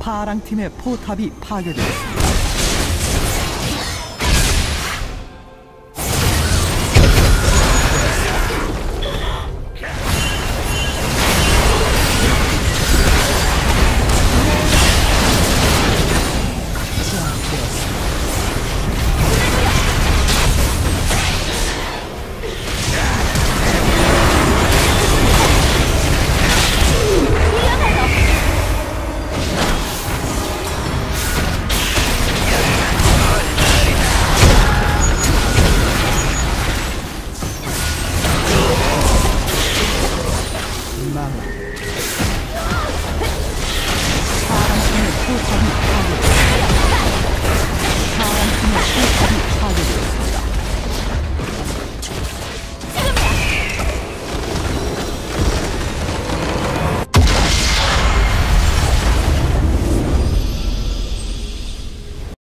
파랑 팀의 포탑이 파괴되었습니다. 사람 신의 표정이